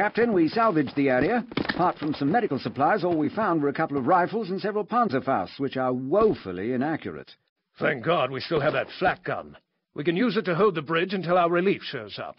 Captain. We salvaged the area. Apart from some medical supplies, all we found were a couple of rifles and several Panzerfausts, which are woefully inaccurate. Thank God we still have that flak gun. We can use it to hold the bridge until our relief shows up.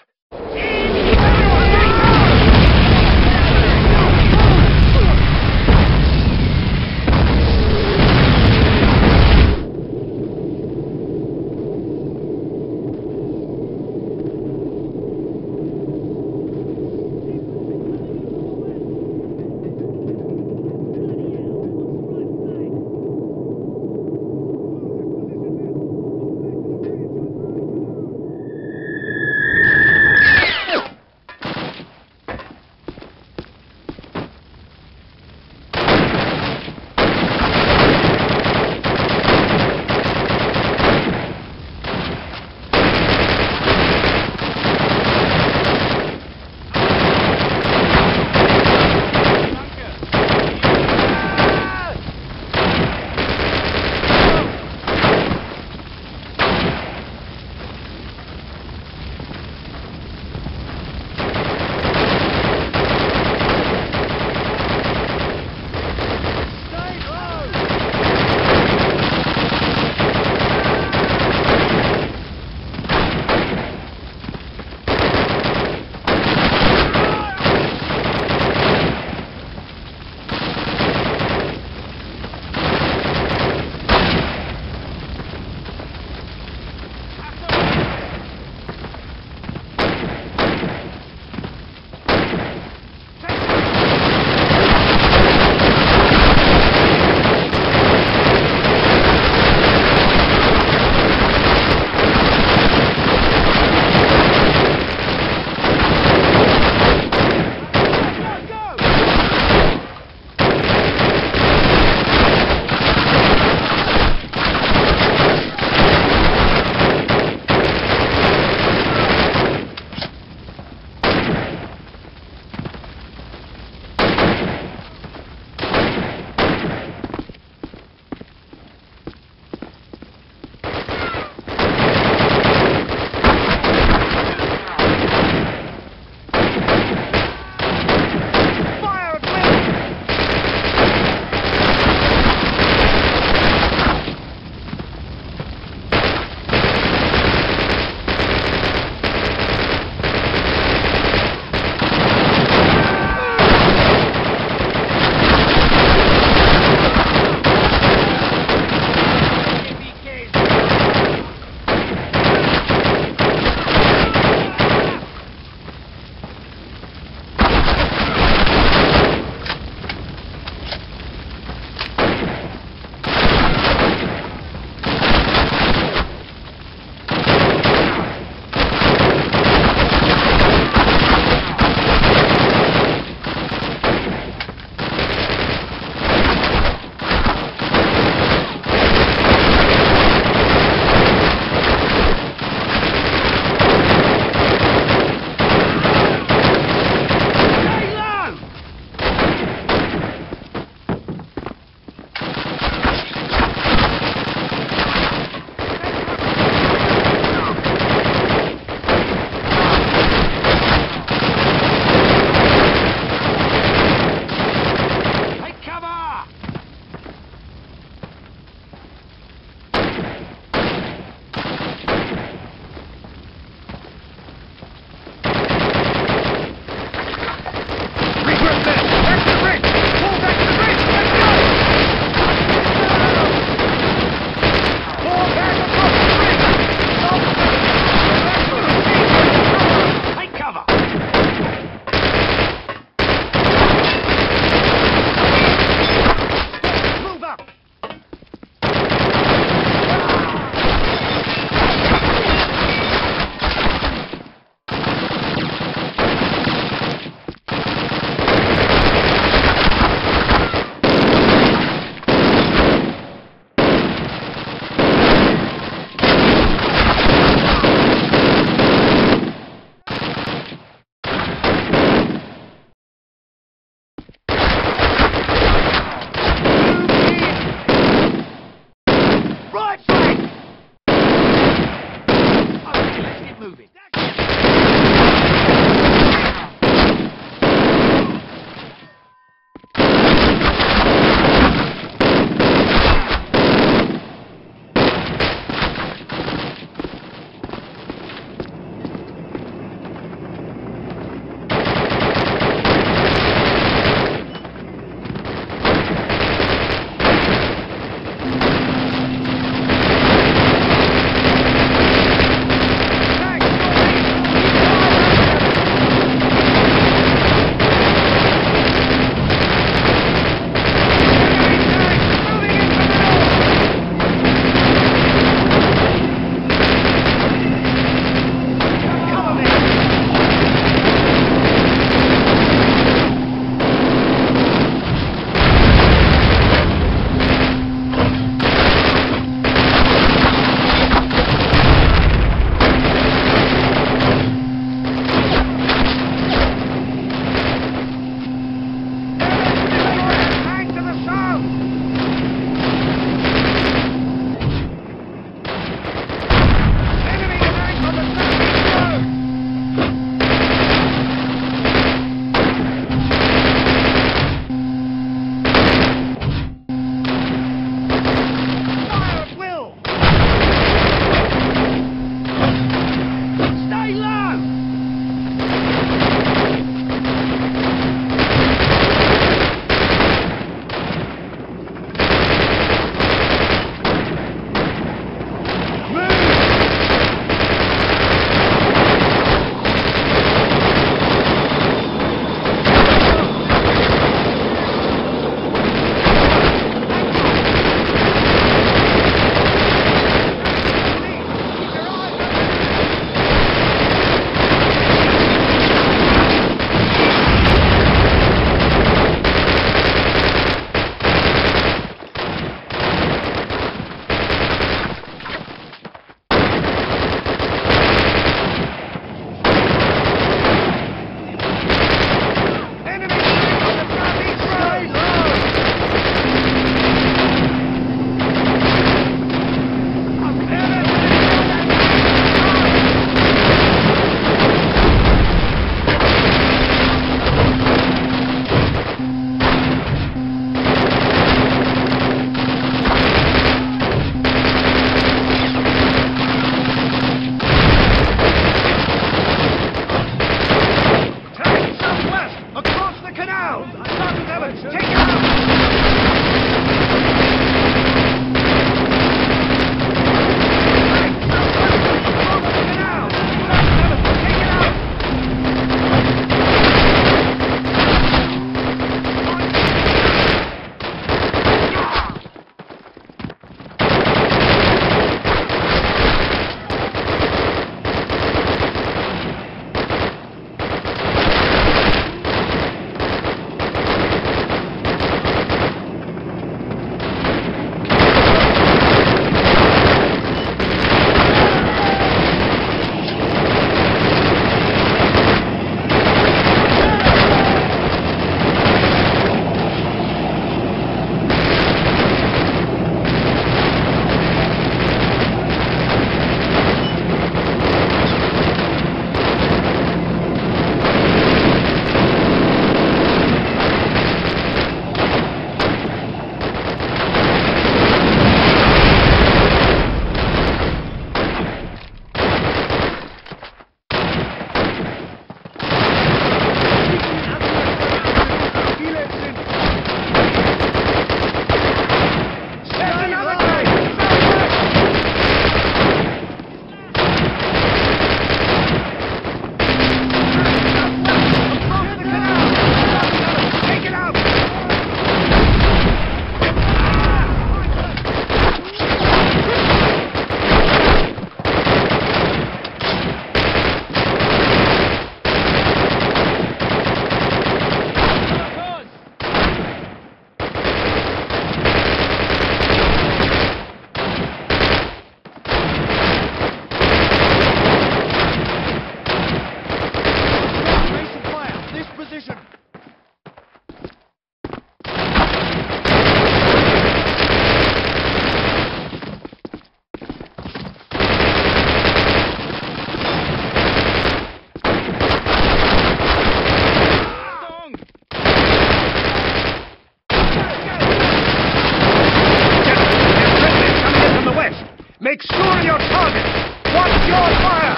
Make sure your target! Watch your fire!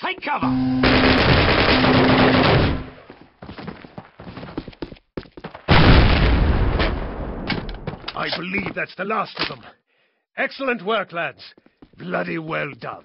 Take cover! I believe that's the last of them. Excellent work, lads. Bloody well done.